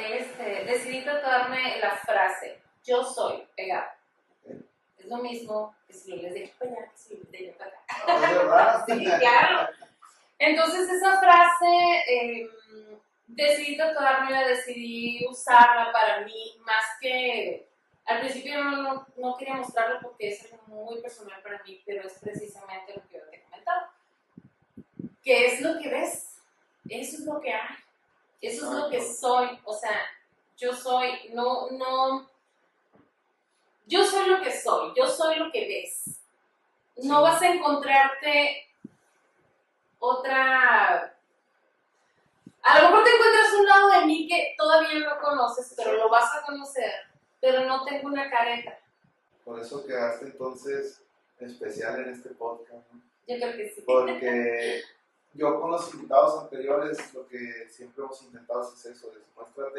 este, decidí tatuarme la frase, yo soy pegado. Es lo mismo que si les de para allá, que si les de para acá. ¿Es verdad? Sí, claro. Entonces esa frase eh, decidí tatuármela, decidí usarla para mí, más que al principio no, no, no quería mostrarlo porque es algo muy personal para mí, pero es precisamente lo que yo te he comentado. ¿Qué es lo que ves? Eso es lo que hay. Eso es lo que soy. O sea, yo soy, no, no. Yo soy lo que soy, yo soy lo que ves. No vas a encontrarte otra. A lo mejor te encuentras un lado de mí que todavía no conoces, pero lo vas a conocer. Pero no tengo una careta. Por eso quedaste entonces especial en este podcast, ¿no? Yo creo que sí. Porque yo con los invitados anteriores lo que siempre hemos intentado es eso, es muéstrate